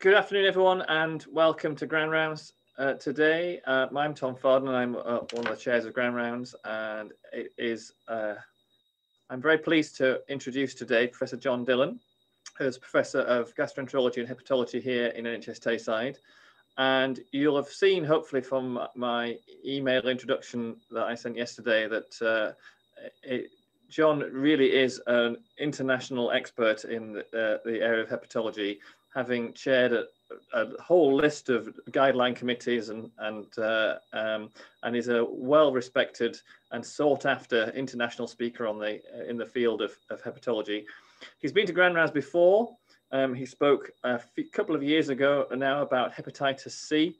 Good afternoon, everyone, and welcome to Grand Rounds uh, today. Uh, I'm Tom Fardon, and I'm uh, one of the chairs of Grand Rounds, and it is uh, I'm very pleased to introduce today Professor John Dillon, who's Professor of Gastroenterology and Hepatology here in NHS Tayside. And you'll have seen, hopefully, from my email introduction that I sent yesterday, that uh, it, John really is an international expert in the, uh, the area of hepatology having chaired a, a whole list of guideline committees and and uh, um, and is a well respected and sought after international speaker on the in the field of, of hepatology. He's been to Grand Rounds before. Um, he spoke a couple of years ago now about hepatitis C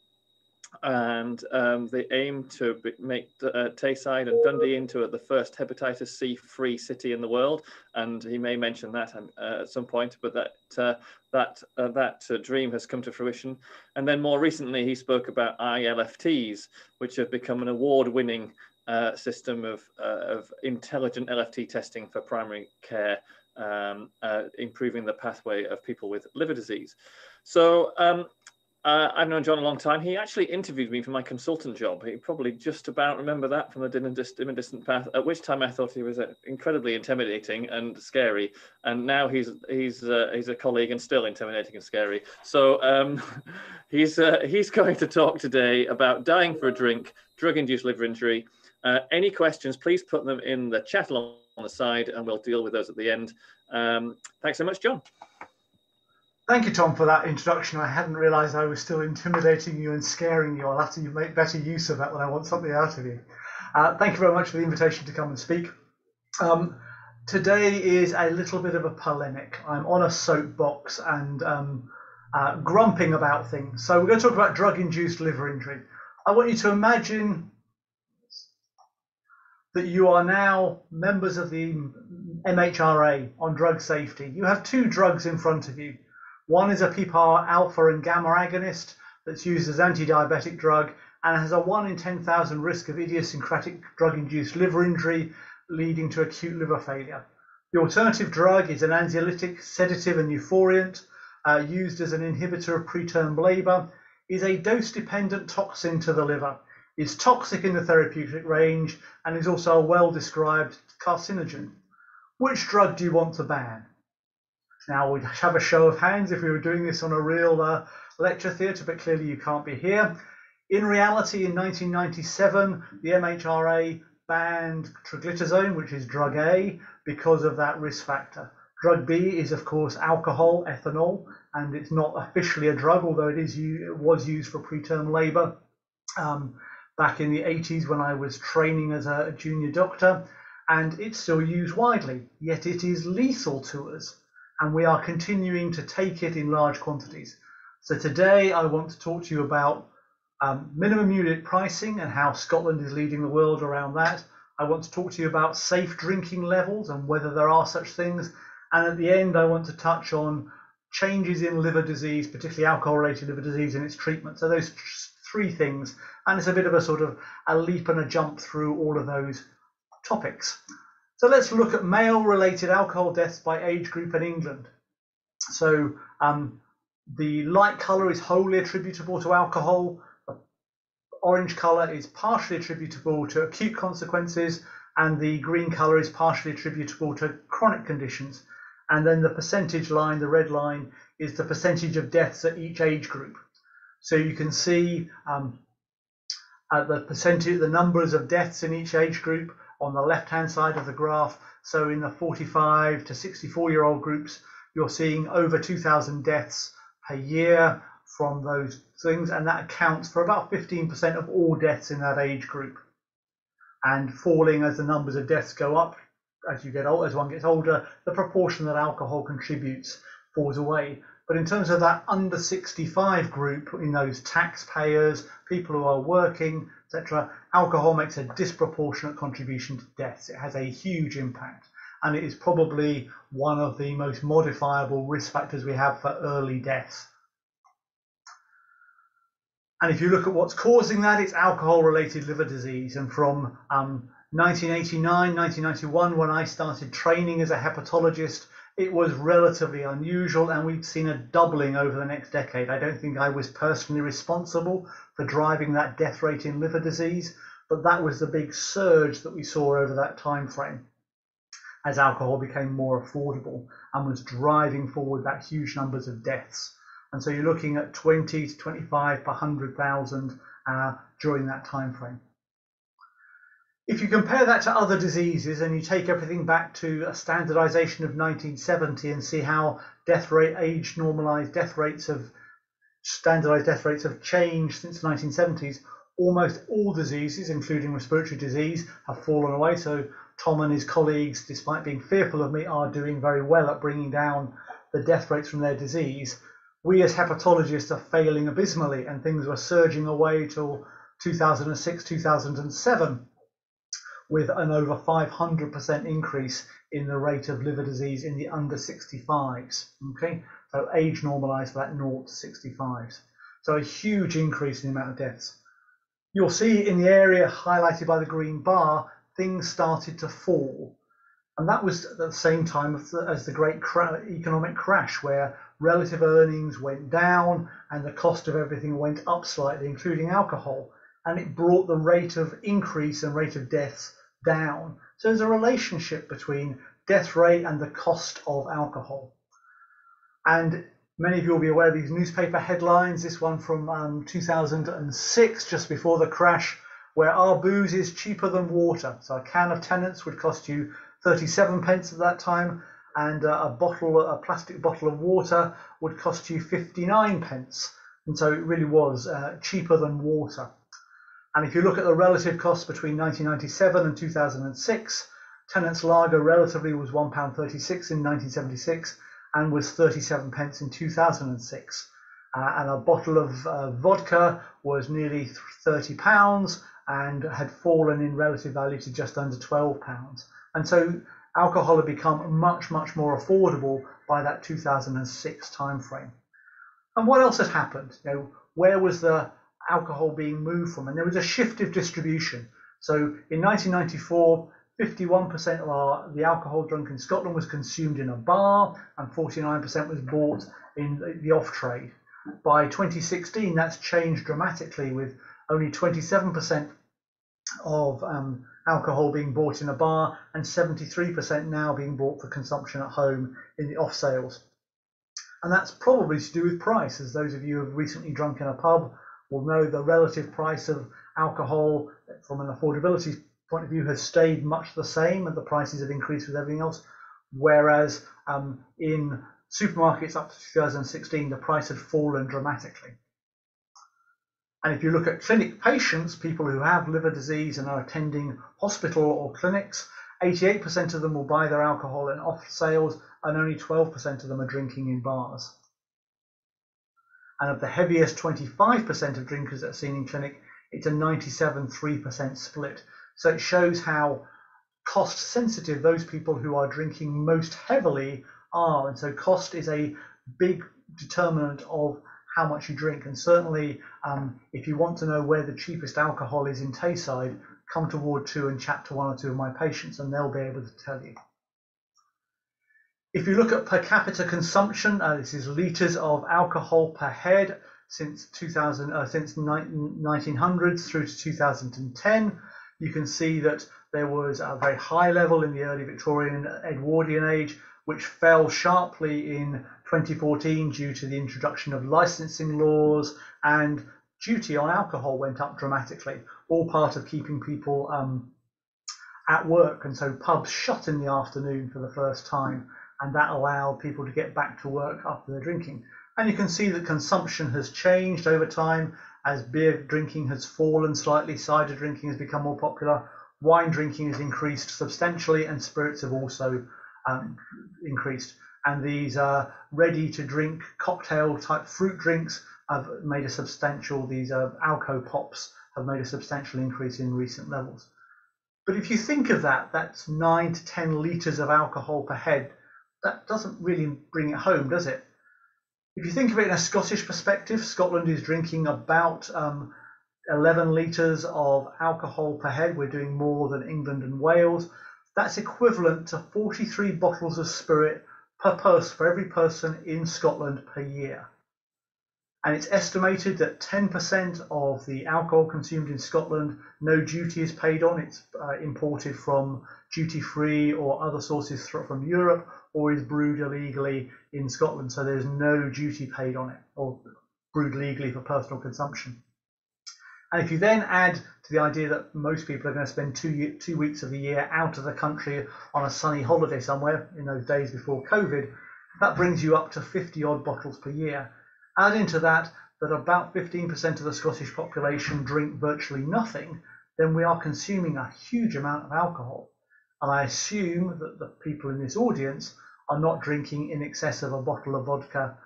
and um, they aim to make uh, Tayside and Dundee into the first hepatitis C-free city in the world. And he may mention that um, uh, at some point, but that uh, that uh, that uh, dream has come to fruition. And then more recently, he spoke about ILFTs, which have become an award-winning uh, system of of intelligent LFT testing for primary care. Um, improving the pathway of people with liver disease. So um, uh, I've known John a long time. He actually interviewed me for my consultant job. He probably just about remember that from the dim and, distant, distant path. At which time I thought he was uh, incredibly intimidating and scary, and now he's he's uh, he's a colleague and still intimidating and scary. So um, he's uh, he's going to talk today about dying for a drink, drug-induced liver injury. Uh, any questions? Please put them in the chat along on the side, and we'll deal with those at the end. Um, thanks so much, John. Thank you, Tom, for that introduction. I hadn't realised I was still intimidating you and scaring you. I'll have to make better use of that when I want something out of you. Uh, thank you very much for the invitation to come and speak. Um, today is a little bit of a polemic. I'm on a soapbox and um, uh, grumping about things. So we're going to talk about drug-induced liver injury. I want you to imagine that you are now members of the MHRA on drug safety. You have two drugs in front of you. One is a PPAR alpha and gamma agonist that's used as an anti-diabetic drug and has a 1 in 10,000 risk of idiosyncratic drug-induced liver injury leading to acute liver failure. The alternative drug is an anxiolytic, sedative and euphoriant uh, used as an inhibitor of preterm labor, is a dose-dependent toxin to the liver, is toxic in the therapeutic range and is also a well-described carcinogen. Which drug do you want to ban? Now we'd have a show of hands if we were doing this on a real uh, lecture theatre, but clearly you can't be here. In reality, in 1997, the MHRA banned troglitazone, which is drug A, because of that risk factor. Drug B is, of course, alcohol, ethanol, and it's not officially a drug, although it is it was used for preterm labour um, back in the 80s when I was training as a junior doctor, and it's still used widely. Yet it is lethal to us and we are continuing to take it in large quantities. So today I want to talk to you about um, minimum unit pricing and how Scotland is leading the world around that. I want to talk to you about safe drinking levels and whether there are such things. And at the end, I want to touch on changes in liver disease, particularly alcohol-related liver disease and its treatment. So those three things, and it's a bit of a sort of a leap and a jump through all of those topics. So let's look at male-related alcohol deaths by age group in England. So um, the light colour is wholly attributable to alcohol. The orange colour is partially attributable to acute consequences, and the green colour is partially attributable to chronic conditions. And then the percentage line, the red line, is the percentage of deaths at each age group. So you can see um, at the percentage, the numbers of deaths in each age group on the left-hand side of the graph. So in the 45 to 64 year old groups, you're seeing over 2,000 deaths per year from those things, and that accounts for about 15% of all deaths in that age group. And falling as the numbers of deaths go up as you get old, as one gets older, the proportion that alcohol contributes falls away. But in terms of that under 65 group, in those taxpayers, people who are working, etc., alcohol makes a disproportionate contribution to deaths. It has a huge impact, and it is probably one of the most modifiable risk factors we have for early deaths. And if you look at what's causing that, it's alcohol-related liver disease. And from um, 1989, 1991, when I started training as a hepatologist, it was relatively unusual and we've seen a doubling over the next decade. I don't think I was personally responsible for driving that death rate in liver disease, but that was the big surge that we saw over that time frame as alcohol became more affordable and was driving forward that huge numbers of deaths. And so you're looking at 20 to 25 per 100,000 uh, during that time frame. If you compare that to other diseases and you take everything back to a standardization of 1970 and see how death rate, age normalized death rates of standardized death rates have changed since the 1970s, almost all diseases, including respiratory disease, have fallen away. So Tom and his colleagues, despite being fearful of me, are doing very well at bringing down the death rates from their disease. We as hepatologists are failing abysmally, and things were surging away till 2006, 2007 with an over 500% increase in the rate of liver disease in the under 65s. Okay, so age normalized for that 0 to 65s. So a huge increase in the amount of deaths. You'll see in the area highlighted by the green bar, things started to fall. And that was at the same time as the, as the great economic crash, where relative earnings went down and the cost of everything went up slightly, including alcohol. And it brought the rate of increase and rate of deaths down. So there's a relationship between death rate and the cost of alcohol. And many of you will be aware of these newspaper headlines. This one from um, 2006, just before the crash, where our booze is cheaper than water. So a can of Tennent's would cost you 37 pence at that time, and uh, a bottle, a plastic bottle of water, would cost you 59 pence. And so it really was uh, cheaper than water. And if you look at the relative costs between 1997 and 2006, Tennent's Lager relatively was £1.36 in 1976 and was 37 pence in 2006. Uh, and a bottle of uh, vodka was nearly 30 pounds and had fallen in relative value to just under 12 pounds. And so alcohol had become much, much more affordable by that 2006 timeframe. And what else had happened? You know, where was the alcohol being moved from, and there was a shift of distribution. So in 1994, 51% of our, the alcohol drunk in Scotland was consumed in a bar, and 49% was bought in the off trade. By 2016, that's changed dramatically, with only 27% of um, alcohol being bought in a bar and 73% now being bought for consumption at home in the off sales. And that's probably to do with price, as those of you who have recently drunk in a pub will know the relative price of alcohol from an affordability point of view has stayed much the same and the prices have increased with everything else. Whereas um, in supermarkets up to 2016, the price had fallen dramatically. And if you look at clinic patients, people who have liver disease and are attending hospital or clinics, 88% of them will buy their alcohol in off sales and only 12% of them are drinking in bars and of the heaviest 25% of drinkers that are seen in clinic, it's a 97-3% split. So it shows how cost sensitive those people who are drinking most heavily are. And so cost is a big determinant of how much you drink. And certainly, um, if you want to know where the cheapest alcohol is in Tayside, come to Ward 2 and chat to one or two of my patients, and they'll be able to tell you. If you look at per capita consumption, uh, this is litres of alcohol per head since 2000, uh, since 1900s through to 2010. You can see that there was a very high level in the early Victorian Edwardian age, which fell sharply in 2014 due to the introduction of licensing laws and duty on alcohol went up dramatically, all part of keeping people um, at work. And so pubs shut in the afternoon for the first time and that allowed people to get back to work after their drinking. And you can see that consumption has changed over time as beer drinking has fallen slightly, cider drinking has become more popular, wine drinking has increased substantially, and spirits have also um, increased. And these uh, ready to drink cocktail type fruit drinks have made a substantial, these uh, Alco Pops have made a substantial increase in recent levels. But if you think of that, that's 9 to 10 litres of alcohol per head that doesn't really bring it home, does it? If you think of it in a Scottish perspective, Scotland is drinking about um, 11 litres of alcohol per head. We're doing more than England and Wales. That's equivalent to 43 bottles of spirit per person for every person in Scotland per year. And it's estimated that 10% of the alcohol consumed in Scotland, no duty is paid on. It's uh, imported from duty free or other sources from Europe or is brewed illegally in Scotland. So there's no duty paid on it or brewed legally for personal consumption. And if you then add to the idea that most people are going to spend two, two weeks of the year out of the country on a sunny holiday somewhere in those days before COVID, that brings you up to 50 odd bottles per year. Add into that that about 15% of the Scottish population drink virtually nothing, then we are consuming a huge amount of alcohol. And I assume that the people in this audience are not drinking in excess of a bottle of vodka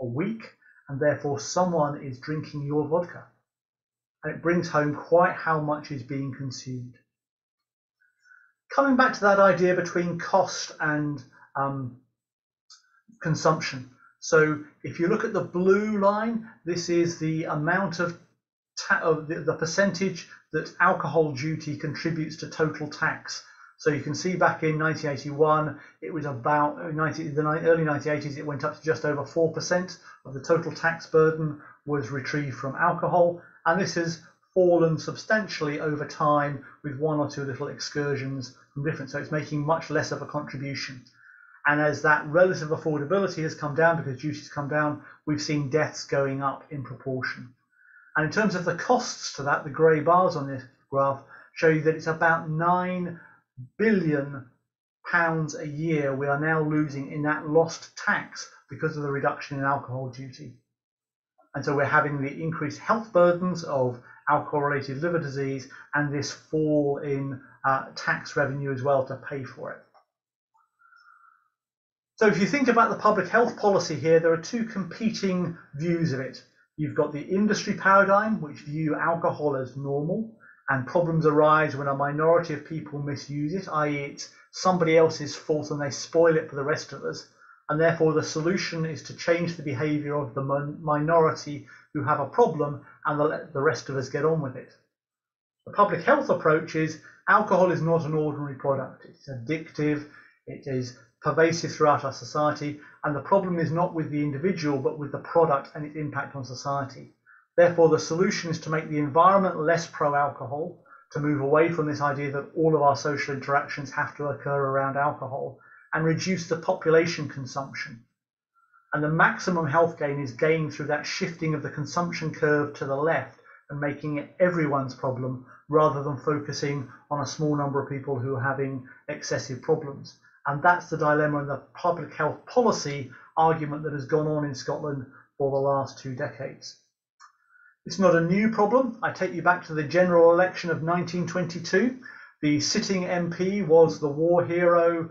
a week, and therefore someone is drinking your vodka and it brings home quite how much is being consumed. Coming back to that idea between cost and um, consumption. So if you look at the blue line, this is the amount of, of the, the percentage that alcohol duty contributes to total tax. So you can see back in 1981, it was about uh, 90, the early 1980s, it went up to just over 4% of the total tax burden was retrieved from alcohol and this has fallen substantially over time with one or two little excursions from different. So it's making much less of a contribution. And as that relative affordability has come down because duties come down, we've seen deaths going up in proportion. And in terms of the costs to that, the grey bars on this graph show you that it's about 9 billion pounds a year we are now losing in that lost tax because of the reduction in alcohol duty. And so we're having the increased health burdens of alcohol related liver disease and this fall in uh, tax revenue as well to pay for it. So if you think about the public health policy here, there are two competing views of it. You've got the industry paradigm, which view alcohol as normal, and problems arise when a minority of people misuse it, i.e., it's somebody else's fault and they spoil it for the rest of us and therefore the solution is to change the behavior of the minority who have a problem and let the rest of us get on with it. The public health approach is alcohol is not an ordinary product. It's addictive, it is pervasive throughout our society, and the problem is not with the individual but with the product and its impact on society. Therefore, the solution is to make the environment less pro alcohol, to move away from this idea that all of our social interactions have to occur around alcohol, and reduce the population consumption. And the maximum health gain is gained through that shifting of the consumption curve to the left and making it everyone's problem rather than focusing on a small number of people who are having excessive problems. And that's the dilemma and the public health policy argument that has gone on in Scotland for the last two decades. It's not a new problem. I take you back to the general election of 1922. The sitting MP was the war hero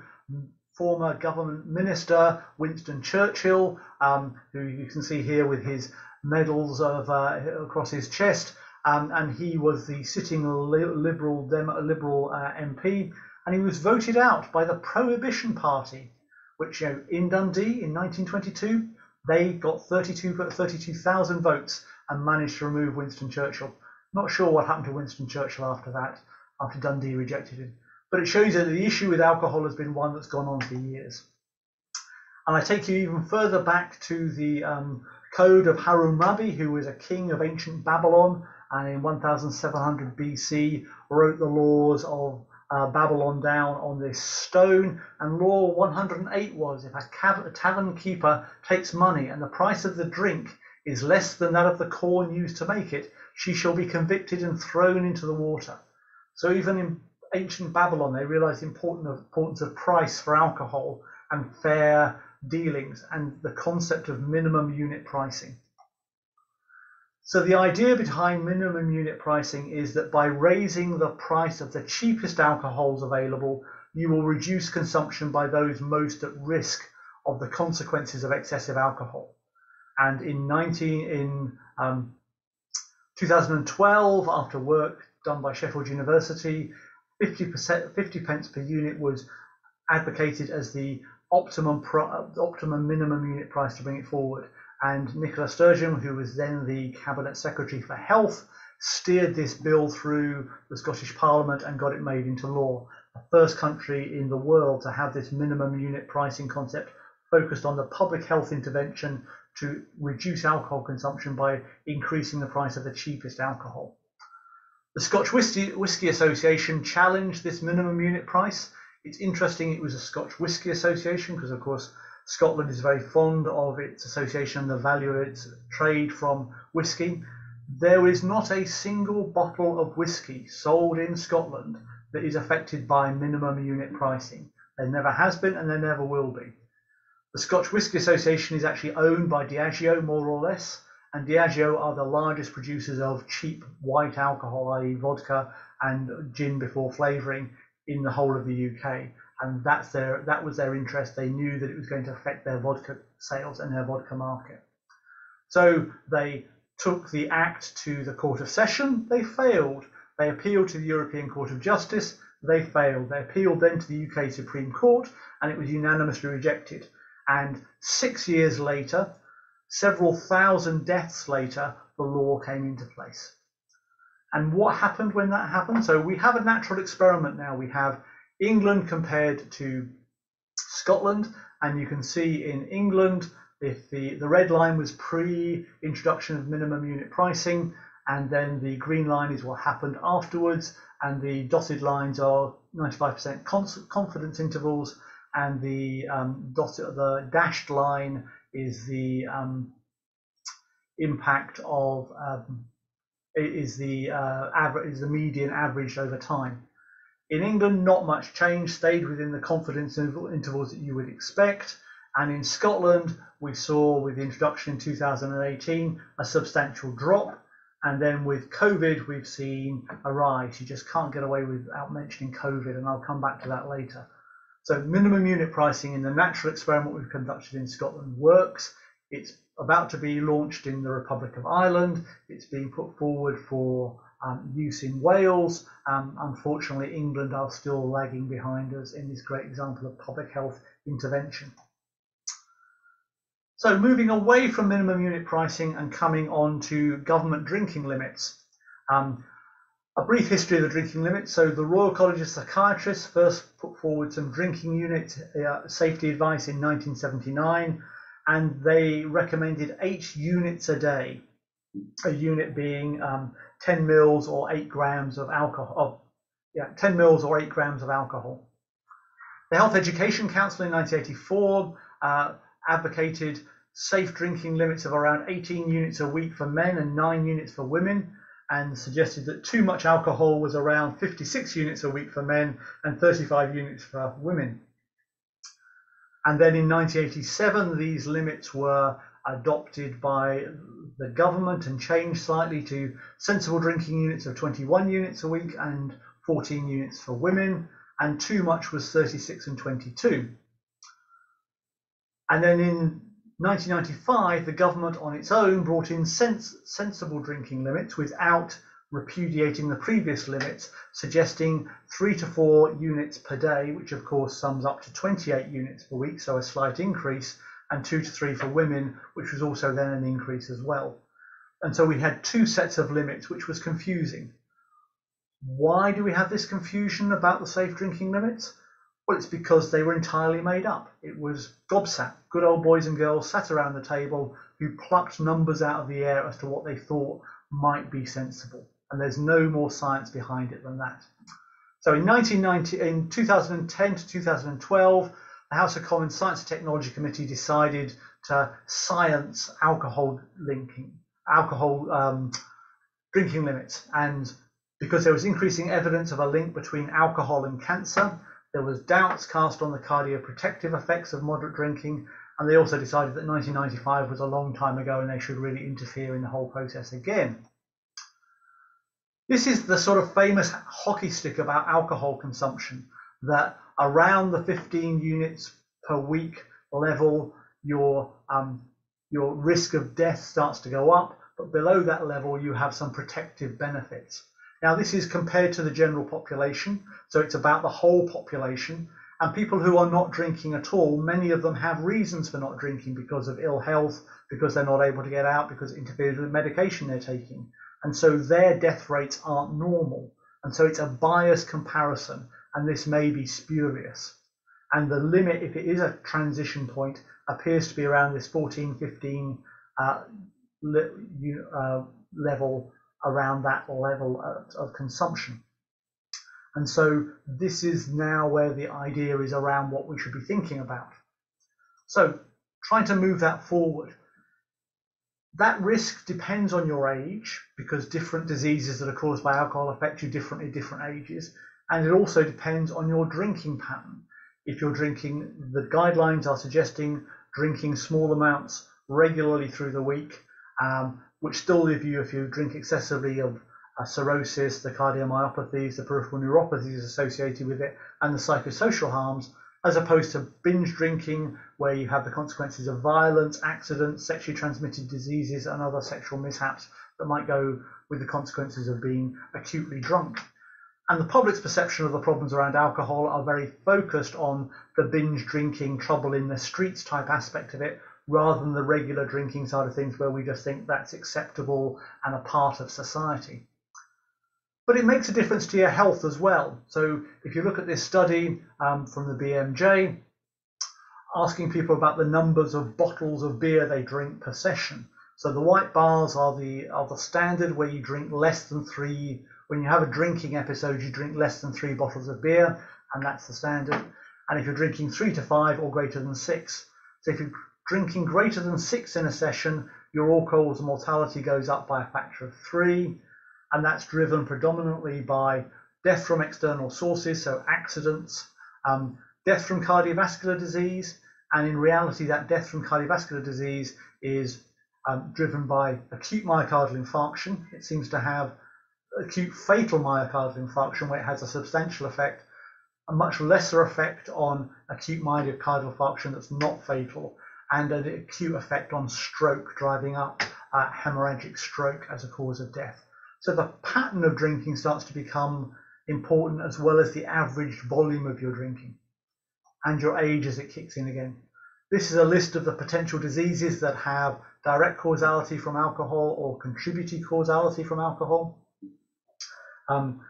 former government minister Winston Churchill, um, who you can see here with his medals of, uh, across his chest, um, and he was the sitting Liberal Liberal uh, MP, and he was voted out by the Prohibition Party, which you know, in Dundee in 1922 they got 32 32,000 votes and managed to remove Winston Churchill. Not sure what happened to Winston Churchill after that, after Dundee rejected him. But it shows that the issue with alcohol has been one that's gone on for years. And I take you even further back to the um, code of Hammurabi, who was a king of ancient Babylon, and in 1700 BC wrote the laws of uh, Babylon down on this stone. And law 108 was if a, a tavern keeper takes money and the price of the drink is less than that of the corn used to make it, she shall be convicted and thrown into the water. So even in ancient Babylon, they realized the importance of price for alcohol and fair dealings and the concept of minimum unit pricing. So the idea behind minimum unit pricing is that by raising the price of the cheapest alcohols available, you will reduce consumption by those most at risk of the consequences of excessive alcohol. And in 19 in um, 2012, after work done by Sheffield University, 50%, 50 pence per unit was advocated as the optimum pro, optimum minimum unit price to bring it forward. And Nicola Sturgeon, who was then the Cabinet Secretary for Health, steered this bill through the Scottish Parliament and got it made into law. The first country in the world to have this minimum unit pricing concept focused on the public health intervention to reduce alcohol consumption by increasing the price of the cheapest alcohol. The Scotch Whisky, Association challenged this minimum unit price. It's interesting it was a Scotch Whisky Association because, of course, Scotland is very fond of its association and the value of its trade from whisky. There is not a single bottle of whisky sold in Scotland that is affected by minimum unit pricing. There never has been and there never will be. The Scotch Whisky Association is actually owned by Diageo, more or less, and Diageo are the largest producers of cheap white alcohol, i.e., vodka and gin before flavouring, in the whole of the UK. And that's their that was their interest. They knew that it was going to affect their vodka sales and their vodka market. So they took the act to the Court of Session. They failed. They appealed to the European Court of Justice. They failed. They appealed then to the UK Supreme Court, and it was unanimously rejected. And six years later, several thousand deaths later, the law came into place. And what happened when that happened? So we have a natural experiment now. We have England compared to Scotland, and you can see in England, if the, the red line was pre-introduction of minimum unit pricing, and then the green line is what happened afterwards, and the dotted lines are 95% confidence intervals, and the um, dotted, the dashed line is the um, impact of um, is the uh, average is the median average over time. In England, not much change, stayed within the confidence intervals that you would expect. And in Scotland, we saw with the introduction in 2018 a substantial drop. And then with COVID, we've seen a rise. You just can't get away without mentioning COVID, and I'll come back to that later. So minimum unit pricing in the natural experiment we've conducted in Scotland works. It's about to be launched in the Republic of Ireland. It's being put forward for um, use in Wales. Um, unfortunately, England are still lagging behind us in this great example of public health intervention. So moving away from minimum unit pricing and coming on to government drinking limits. Um, a brief history of the drinking limit. So the Royal College of Psychiatrists first put forward some drinking unit uh, safety advice in 1979, and they recommended eight units a day. A unit being um, 10 mils or 8 grams of alcohol. Oh, yeah, 10 mils or 8 grams of alcohol. The Health Education Council in 1984 uh, advocated safe drinking limits of around 18 units a week for men and 9 units for women and suggested that too much alcohol was around 56 units a week for men and 35 units for women. And then in 1987, these limits were adopted by the government and changed slightly to sensible drinking units of 21 units a week and 14 units for women, and too much was 36 and 22. And then in 1995, the government on its own brought in sens sensible drinking limits without repudiating the previous limits, suggesting three to four units per day, which of course sums up to 28 units per week, so a slight increase, and two to three for women, which was also then an increase as well. And so we had two sets of limits, which was confusing. Why do we have this confusion about the safe drinking limits? Well, it's because they were entirely made up. It was gobsat, good old boys and girls sat around the table who plucked numbers out of the air as to what they thought might be sensible. And there's no more science behind it than that. So in 1990, in 2010 to 2012, the House of Commons Science and Technology Committee decided to science alcohol linking, alcohol um, drinking limits, and because there was increasing evidence of a link between alcohol and cancer, there was doubts cast on the cardioprotective effects of moderate drinking, and they also decided that 1995 was a long time ago and they should really interfere in the whole process again. This is the sort of famous hockey stick about alcohol consumption that around the 15 units per week level, your um, your risk of death starts to go up, but below that level, you have some protective benefits. Now, this is compared to the general population, so it's about the whole population. And people who are not drinking at all, many of them have reasons for not drinking because of ill health, because they're not able to get out, because it interferes with medication they're taking. And so their death rates aren't normal. And so it's a biased comparison, and this may be spurious. And the limit, if it is a transition point, appears to be around this 14, 15 uh, uh, level, around that level of, of consumption. And so this is now where the idea is around what we should be thinking about. So trying to move that forward. That risk depends on your age because different diseases that are caused by alcohol affect you differently at different ages. And it also depends on your drinking pattern. If you're drinking, the guidelines are suggesting drinking small amounts regularly through the week, um, which still leave you, if you drink excessively, of uh, cirrhosis, the cardiomyopathies, the peripheral neuropathies associated with it, and the psychosocial harms, as opposed to binge drinking, where you have the consequences of violence, accidents, sexually transmitted diseases, and other sexual mishaps that might go with the consequences of being acutely drunk. And the public's perception of the problems around alcohol are very focused on the binge drinking, trouble in the streets type aspect of it, rather than the regular drinking side of things where we just think that's acceptable and a part of society. But it makes a difference to your health as well. So if you look at this study um, from the BMJ, asking people about the numbers of bottles of beer they drink per session. So the white bars are the are the standard where you drink less than three when you have a drinking episode, you drink less than three bottles of beer, and that's the standard. And if you're drinking three to five or greater than six, so if you're drinking greater than six in a session, your all-cause mortality goes up by a factor of three, and that's driven predominantly by death from external sources, so accidents, um, death from cardiovascular disease, and in reality, that death from cardiovascular disease is um, driven by acute myocardial infarction. It seems to have acute fatal myocardial infarction, where it has a substantial effect, a much lesser effect on acute myocardial infarction that's not fatal, and an acute effect on stroke, driving up uh, hemorrhagic stroke as a cause of death. So the pattern of drinking starts to become important as well as the average volume of your drinking and your age as it kicks in again. This is a list of the potential diseases that have direct causality from alcohol or contributing causality from alcohol. Um,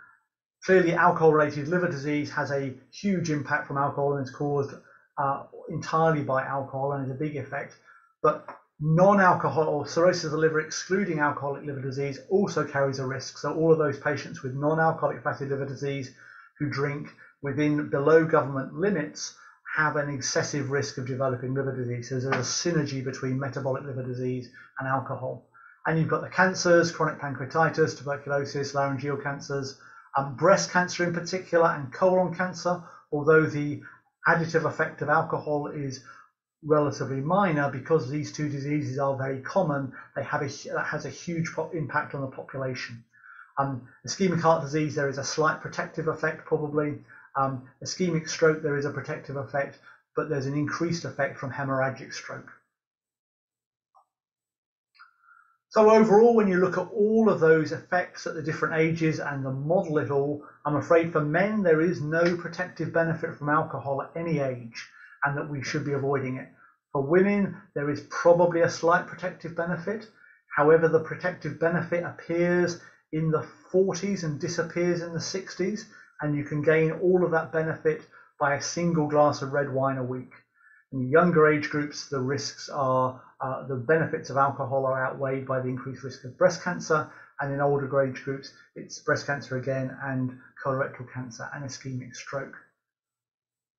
clearly, alcohol-related liver disease has a huge impact from alcohol and is caused uh, entirely by alcohol and is a big effect. But non-alcohol or cirrhosis of the liver excluding alcoholic liver disease also carries a risk. So all of those patients with non-alcoholic fatty liver disease who drink within below government limits have an excessive risk of developing liver disease. So there's a synergy between metabolic liver disease and alcohol. And you've got the cancers, chronic pancreatitis, tuberculosis, laryngeal cancers, um, breast cancer in particular, and colon cancer, although the additive effect of alcohol is relatively minor because these two diseases are very common, they have a, that has a huge impact on the population. Um, ischemic heart disease, there is a slight protective effect probably. Um, ischemic stroke, there is a protective effect, but there's an increased effect from hemorrhagic stroke. So overall, when you look at all of those effects at the different ages and the model it all, I'm afraid for men there is no protective benefit from alcohol at any age and that we should be avoiding it. For women, there is probably a slight protective benefit. However, the protective benefit appears in the 40s and disappears in the 60s, and you can gain all of that benefit by a single glass of red wine a week. In younger age groups, the risks are uh, the benefits of alcohol are outweighed by the increased risk of breast cancer, and in older age groups, it's breast cancer again and colorectal cancer and ischemic stroke.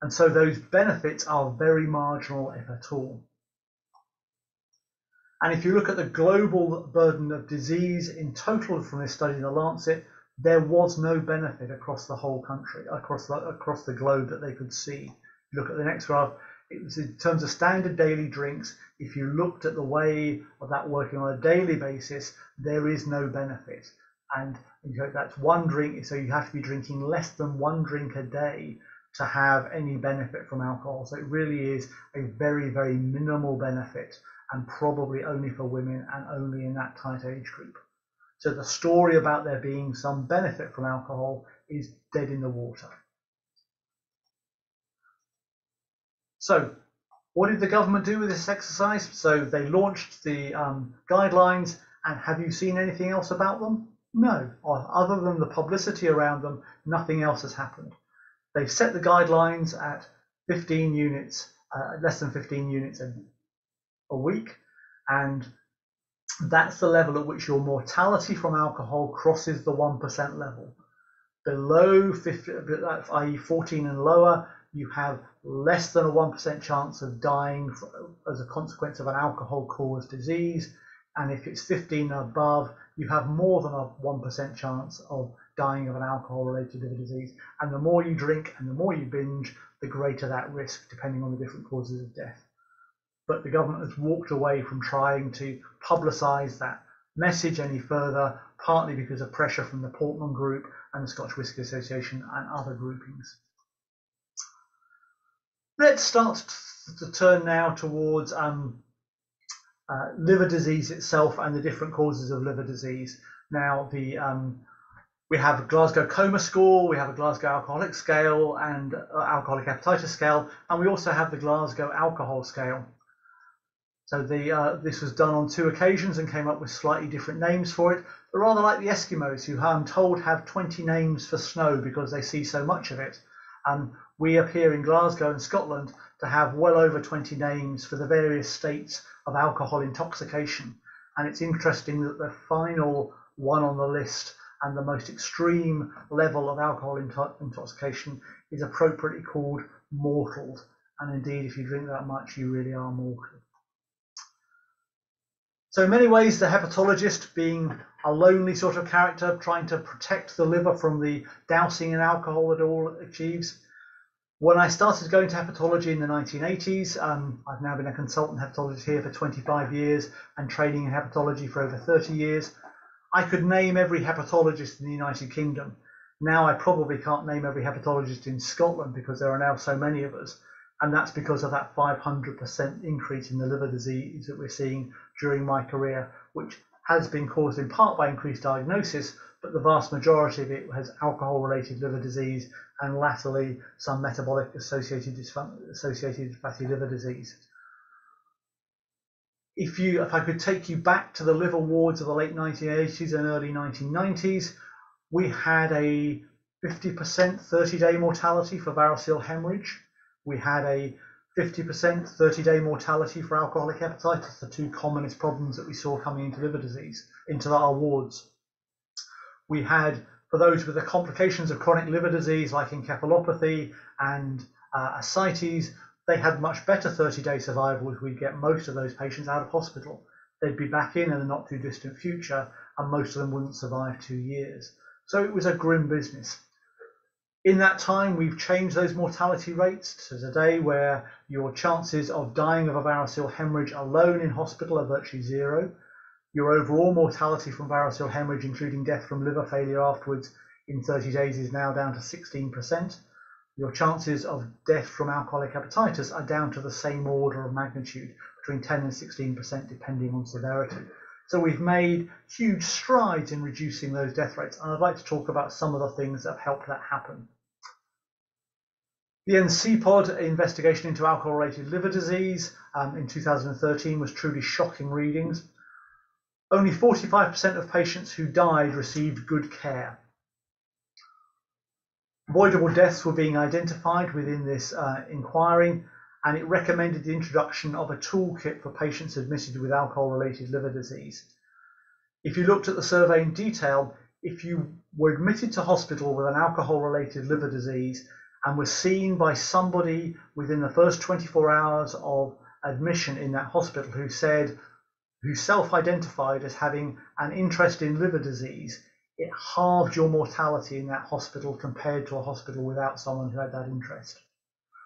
And so those benefits are very marginal, if at all. And if you look at the global burden of disease in total from this study in the Lancet, there was no benefit across the whole country, across the, across the globe that they could see. Look at the next graph, it was in terms of standard daily drinks, if you looked at the way of that working on a daily basis, there is no benefit. And that's one drink, so you have to be drinking less than one drink a day to have any benefit from alcohol. So it really is a very, very minimal benefit and probably only for women and only in that tight age group. So the story about there being some benefit from alcohol is dead in the water. So what did the government do with this exercise? So they launched the um, guidelines, and have you seen anything else about them? No, other than the publicity around them, nothing else has happened. They've set the guidelines at 15 units, uh, less than 15 units a, a week, and that's the level at which your mortality from alcohol crosses the 1% level. Below 50, i.e., 14 and lower, you have less than a 1% chance of dying as a consequence of an alcohol caused disease. And if it's 15 and above, you have more than a 1% chance of dying of an alcohol related disease. And the more you drink and the more you binge, the greater that risk, depending on the different causes of death. But the government has walked away from trying to publicise that message any further, partly because of pressure from the Portman Group and the Scotch Whisky Association and other groupings. Let's start to turn now towards um, uh, liver disease itself and the different causes of liver disease. Now, the um, we have a Glasgow coma score, we have a Glasgow alcoholic scale and uh, alcoholic hepatitis scale, and we also have the Glasgow alcohol scale. So the, uh, this was done on two occasions and came up with slightly different names for it, but rather like the Eskimos, who I'm told have 20 names for snow because they see so much of it. And we appear in Glasgow and Scotland to have well over 20 names for the various states of alcohol intoxication. And it's interesting that the final one on the list and the most extreme level of alcohol intoxication is appropriately called mortal. And indeed, if you drink that much, you really are mortal. So in many ways, the hepatologist being a lonely sort of character, trying to protect the liver from the dousing in alcohol that all achieves. When I started going to hepatology in the 1980s, um, I've now been a consultant hepatologist here for 25 years and training in hepatology for over 30 years. I could name every hepatologist in the United Kingdom. Now I probably can't name every hepatologist in Scotland because there are now so many of us and that's because of that 500% increase in the liver disease that we're seeing during my career, which has been caused in part by increased diagnosis, but the vast majority of it has alcohol-related liver disease and latterly some metabolic associated associated fatty liver disease. If you, if I could take you back to the liver wards of the late 1980s and early 1990s, we had a 50% 30-day mortality for variceal hemorrhage we had a 50% 30 day mortality for alcoholic hepatitis, the two commonest problems that we saw coming into liver disease, into our wards. We had, for those with the complications of chronic liver disease like encephalopathy and uh, ascites, they had much better 30 day survival as we'd get most of those patients out of hospital. They'd be back in in the not too distant future, and most of them wouldn't survive two years. So it was a grim business. In that time, we've changed those mortality rates to today where your chances of dying of a variceal hemorrhage alone in hospital are virtually zero. Your overall mortality from variceal hemorrhage, including death from liver failure afterwards, in 30 days is now down to 16%. Your chances of death from alcoholic hepatitis are down to the same order of magnitude, between 10 and 16%, depending on severity. So we've made huge strides in reducing those death rates, and I'd like to talk about some of the things that have helped that happen. The NCEPOD investigation into alcohol-related liver disease um, in 2013 was truly shocking readings. Only 45% of patients who died received good care. Avoidable deaths were being identified within this uh, inquiry, and it recommended the introduction of a toolkit for patients admitted with alcohol related liver disease. If you looked at the survey in detail, if you were admitted to hospital with an alcohol related liver disease and were seen by somebody within the first 24 hours of admission in that hospital who said, who self identified as having an interest in liver disease, it halved your mortality in that hospital compared to a hospital without someone who had that interest.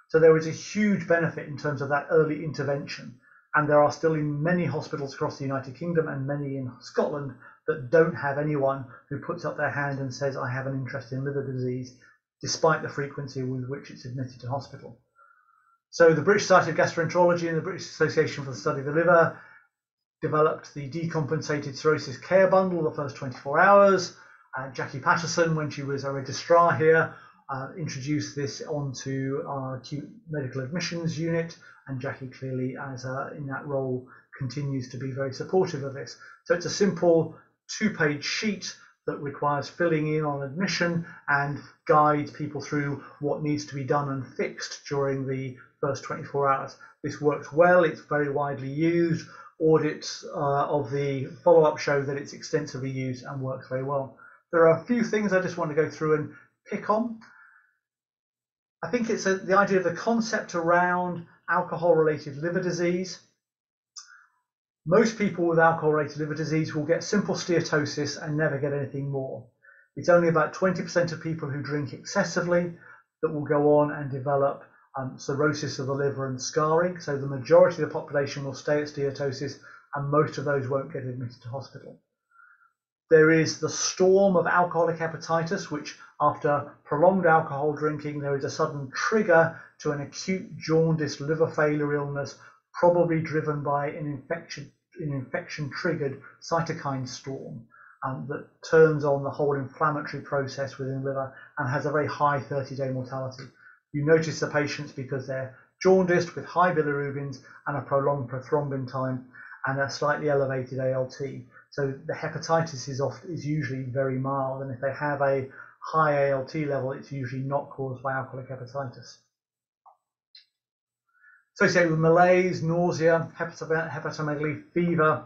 So there is a huge benefit in terms of that early intervention. And there are still in many hospitals across the United Kingdom and many in Scotland that don't have anyone who puts up their hand and says, I have an interest in liver disease, despite the frequency with which it's admitted to hospital. So the British Society of Gastroenterology and the British Association for the Study of the Liver developed the decompensated cirrhosis care bundle the first 24 hours. Uh, Jackie Patterson, when she was a registrar here, uh, introduced this onto our acute medical admissions unit, and Jackie clearly, as uh, in that role, continues to be very supportive of this. So it's a simple two-page sheet that requires filling in on admission and guides people through what needs to be done and fixed during the first 24 hours. This works well, it's very widely used. Audits uh, of the follow up show that it's extensively used and works very well. There are a few things I just want to go through and pick on. I think it's a, the idea of the concept around alcohol related liver disease. Most people with alcohol related liver disease will get simple steatosis and never get anything more. It's only about 20% of people who drink excessively that will go on and develop um, cirrhosis of the liver and scarring. So the majority of the population will stay at steatosis and most of those won't get admitted to hospital. There is the storm of alcoholic hepatitis, which after prolonged alcohol drinking, there is a sudden trigger to an acute jaundiced liver failure illness, probably driven by an infection, an infection triggered cytokine storm um, that turns on the whole inflammatory process within the liver and has a very high 30 day mortality. You notice the patients because they're jaundiced with high bilirubins and a prolonged prothrombin time and a slightly elevated ALT. So the hepatitis is often is usually very mild, and if they have a high ALT level, it's usually not caused by alcoholic hepatitis. Associated with malaise, nausea, hepatomegaly, fever,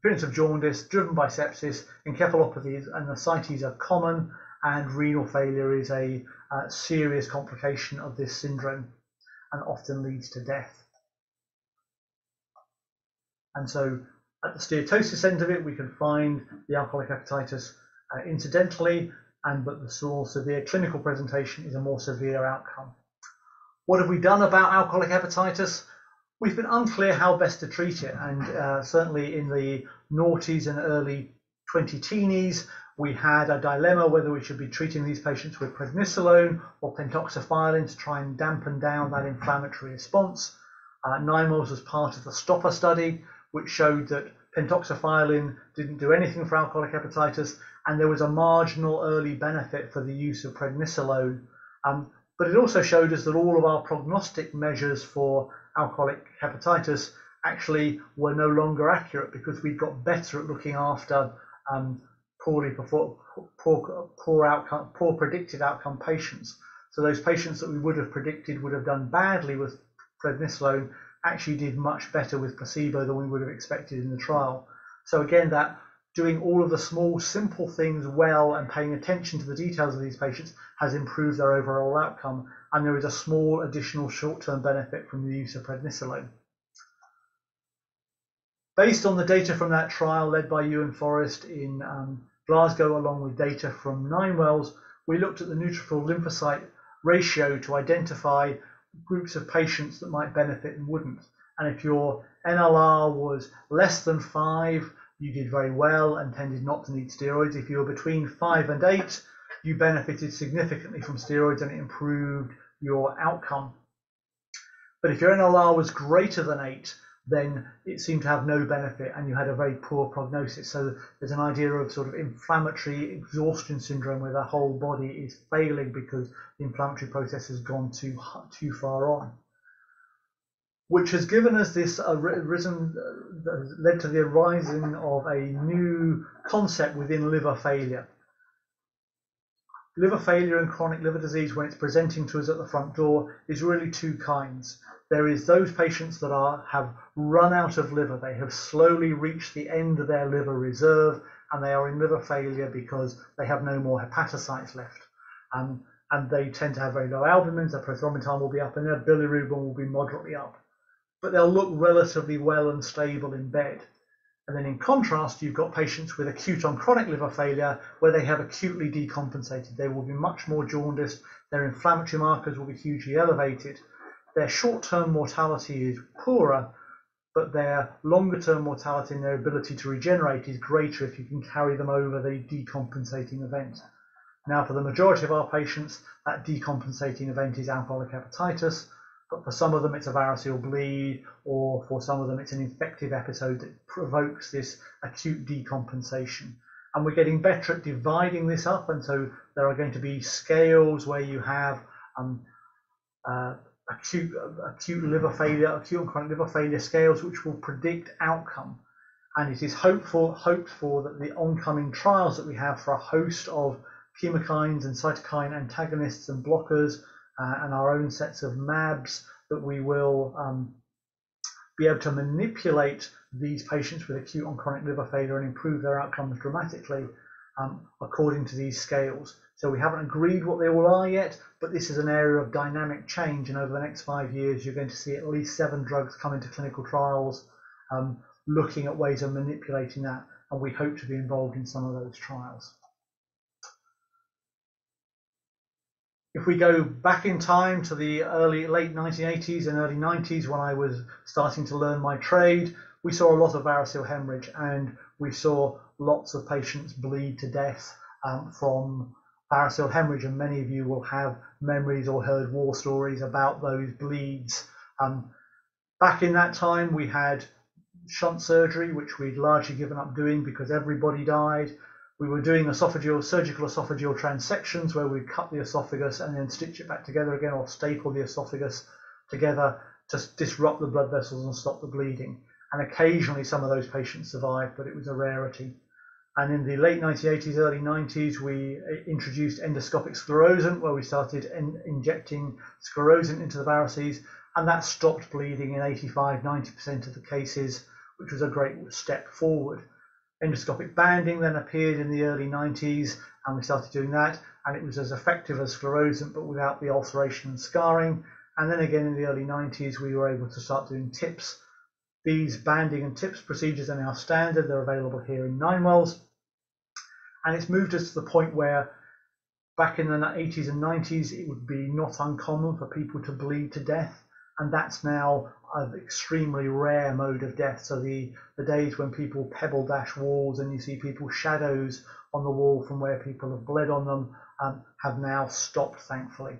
appearance of jaundice driven by sepsis, encephalopathies and ascites are common, and renal failure is a uh, serious complication of this syndrome and often leads to death. And so at the steatosis end of it, we can find the alcoholic hepatitis uh, incidentally, and but the more severe clinical presentation is a more severe outcome. What have we done about alcoholic hepatitis? We've been unclear how best to treat it, and uh, certainly in the noughties and early 20 teenies, we had a dilemma whether we should be treating these patients with prednisolone or pentoxifylline to try and dampen down that inflammatory response. Uh, Ninewells was part of the STOPAH study, which showed that pentoxifylline didn't do anything for alcoholic hepatitis, and there was a marginal early benefit for the use of prednisolone. Um, but it also showed us that all of our prognostic measures for alcoholic hepatitis actually were no longer accurate because we got better at looking after um, poorly perform, poor, poor outcome, poor predicted outcome patients. So those patients that we would have predicted would have done badly with prednisolone actually did much better with placebo than we would have expected in the trial. So again, that doing all of the small, simple things well and paying attention to the details of these patients has improved their overall outcome, and there is a small additional short-term benefit from the use of prednisolone. Based on the data from that trial led by Ewan Forrest in um, Glasgow, along with data from Ninewells, we looked at the neutrophil lymphocyte ratio to identify groups of patients that might benefit and wouldn't. And if your NLR was less than five, you did very well and tended not to need steroids. If you were between five and eight, you benefited significantly from steroids and it improved your outcome. But if your NLR was greater than eight, then it seemed to have no benefit and you had a very poor prognosis. So there's an idea of sort of inflammatory exhaustion syndrome where the whole body is failing because the inflammatory process has gone too too far on. Which has given us this uh, risen, uh, led to the arising of a new concept within liver failure. Liver failure and chronic liver disease, when it's presenting to us at the front door, is really two kinds. There is those patients that are have run out of liver. They have slowly reached the end of their liver reserve and they are in liver failure because they have no more hepatocytes left. Um, and they tend to have very low albumins, their prothrombin will be up, and their bilirubin will be moderately up. But they'll look relatively well and stable in bed. And then in contrast, you've got patients with acute on chronic liver failure where they have acutely decompensated. They will be much more jaundiced, their inflammatory markers will be hugely elevated. Their short term mortality is poorer, but their longer term mortality and their ability to regenerate is greater if you can carry them over the decompensating event. Now, for the majority of our patients, that decompensating event is alcoholic hepatitis, but for some of them it's a variceal bleed, or for some of them it's an infective episode that provokes this acute decompensation. And we're getting better at dividing this up, and so there are going to be scales where you have um, uh, acute acute liver failure, acute and chronic liver failure scales, which will predict outcome. and it is hopeful, hoped for that the oncoming trials that we have for a host of chemokines and cytokine antagonists and blockers and our own sets of MABs that we will um, be able to manipulate these patients with acute on chronic liver failure and improve their outcomes dramatically um, according to these scales. So we haven't agreed what they all are yet, but this is an area of dynamic change. And over the next five years, you're going to see at least seven drugs come into clinical trials um, looking at ways of manipulating that. And we hope to be involved in some of those trials. If we go back in time to the early, late 1980s and early 90s when I was starting to learn my trade, we saw a lot of variceal hemorrhage and we saw lots of patients bleed to death um, from variceal hemorrhage. And many of you will have memories or heard war stories about those bleeds. Um, back in that time, we had shunt surgery, which we'd largely given up doing because everybody died. We were doing esophageal, surgical esophageal transections where we cut the esophagus and then stitch it back together again or staple the esophagus together to disrupt the blood vessels and stop the bleeding. And occasionally some of those patients survived, but it was a rarity. And in the late 1980s, early 90s, we uh, introduced endoscopic sclerosant, where we started in, injecting sclerosant into the varices, and that stopped bleeding in 85 90% of the cases, which was a great step forward. Endoscopic banding then appeared in the early 90s, and we started doing that, and it was as effective as sclerosant but without the ulceration and scarring. And then again in the early 90s, we were able to start doing TIPS. These banding and TIPS procedures are now standard, they're available here in Ninewells. And it's moved us to the point where back in the 80s and 90s, it would be not uncommon for people to bleed to death and that's now an extremely rare mode of death. So the, the days when people pebble dash walls and you see people's shadows on the wall from where people have bled on them um, have now stopped, thankfully.